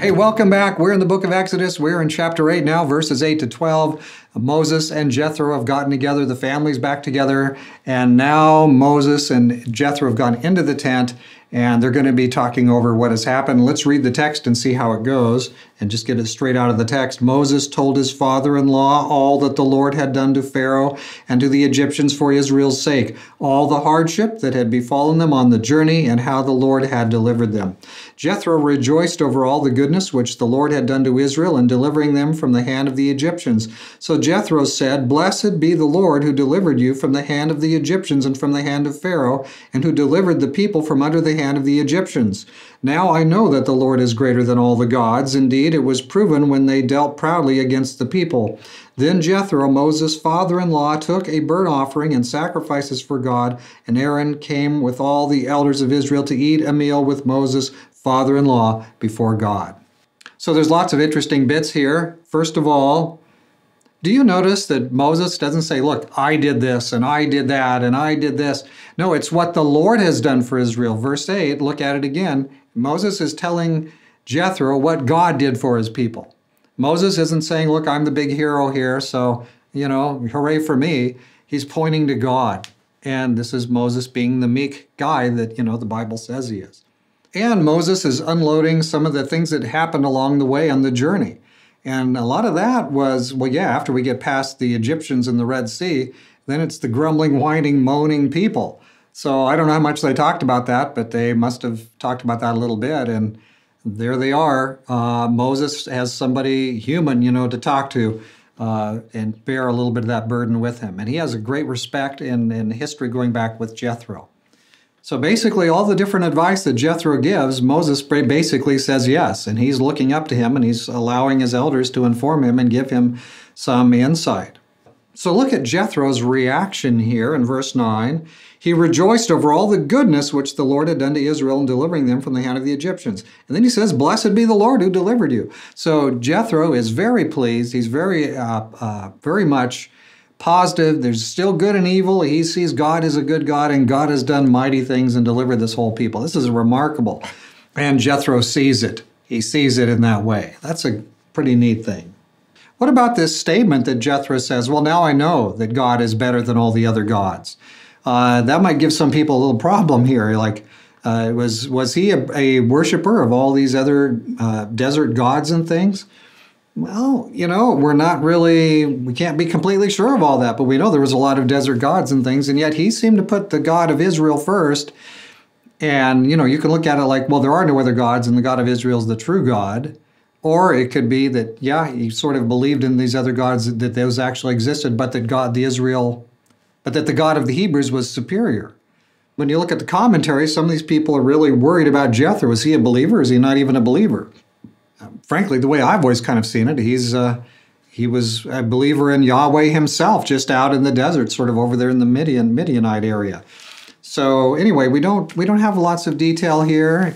Hey, welcome back. We're in the book of Exodus. We're in chapter 8 now, verses 8 to 12. Moses and Jethro have gotten together, the families back together, and now Moses and Jethro have gone into the tent and they're going to be talking over what has happened. Let's read the text and see how it goes and just get it straight out of the text. Moses told his father in law all that the Lord had done to Pharaoh and to the Egyptians for Israel's sake, all the hardship that had befallen them on the journey, and how the Lord had delivered them. Jethro rejoiced over all the goodness which the Lord had done to Israel in delivering them from the hand of the Egyptians. So Jethro said, Blessed be the Lord who delivered you from the hand of the Egyptians and from the hand of Pharaoh, and who delivered the people from under the hand of the Egyptians. Now I know that the Lord is greater than all the gods. Indeed, it was proven when they dealt proudly against the people. Then Jethro, Moses' father in law, took a burnt offering and sacrifices for God, and Aaron came with all the elders of Israel to eat a meal with Moses, father in law, before God. So there's lots of interesting bits here. First of all, do you notice that Moses doesn't say, Look, I did this and I did that and I did this? No, it's what the Lord has done for Israel. Verse 8, look at it again. Moses is telling Jethro what God did for his people. Moses isn't saying, Look, I'm the big hero here, so, you know, hooray for me. He's pointing to God. And this is Moses being the meek guy that, you know, the Bible says he is. And Moses is unloading some of the things that happened along the way on the journey. And a lot of that was, well, yeah, after we get past the Egyptians in the Red Sea, then it's the grumbling, whining, moaning people. So I don't know how much they talked about that, but they must have talked about that a little bit. And there they are. Uh, Moses has somebody human, you know, to talk to uh, and bear a little bit of that burden with him. And he has a great respect in, in history going back with Jethro. So basically, all the different advice that Jethro gives, Moses basically says yes. And he's looking up to him and he's allowing his elders to inform him and give him some insight. So look at Jethro's reaction here in verse 9. He rejoiced over all the goodness which the Lord had done to Israel in delivering them from the hand of the Egyptians. And then he says, Blessed be the Lord who delivered you. So Jethro is very pleased. He's very, uh, uh, very much positive. There's still good and evil. He sees God as a good God, and God has done mighty things and delivered this whole people. This is remarkable. And Jethro sees it. He sees it in that way. That's a pretty neat thing. What about this statement that Jethro says, Well, now I know that God is better than all the other gods? Uh, that might give some people a little problem here. Like, uh, was was he a, a, worshiper of all these other uh, desert gods and things? Well, you know, we're not really, we can't be completely sure of all that, but we know there was a lot of desert gods and things, and yet he seemed to put the God of Israel first. And, you know, you can look at it like, well, there are no other gods, and the God of Israel is the true God. Or it could be that, yeah, he sort of believed in these other gods that those actually existed, but that God, the Israel, but that the God of the Hebrews was superior. When you look at the commentary, some of these people are really worried about Jethro. Is he a believer? Is he not even a believer? Frankly, the way I've always kind of seen it, he's uh, he was a believer in Yahweh himself, just out in the desert, sort of over there in the Midian Midianite area. So anyway, we don't we don't have lots of detail here,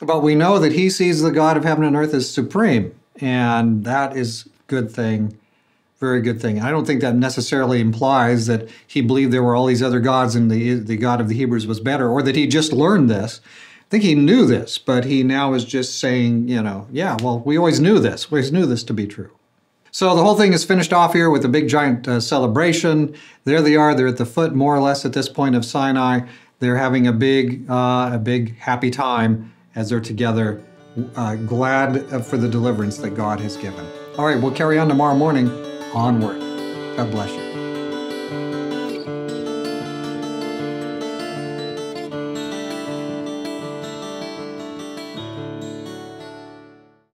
but we know that he sees the God of heaven and earth as supreme, and that is good thing, very good thing. I don't think that necessarily implies that he believed there were all these other gods and the the God of the Hebrews was better, or that he just learned this think he knew this, but he now is just saying, you know, yeah, well, we always knew this. We always knew this to be true. So the whole thing is finished off here with a big giant uh, celebration. There they are. They're at the foot, more or less, at this point of Sinai. They're having a big, uh, a big happy time as they're together, uh, glad for the deliverance that God has given. All right, we'll carry on tomorrow morning. Onward. God bless you.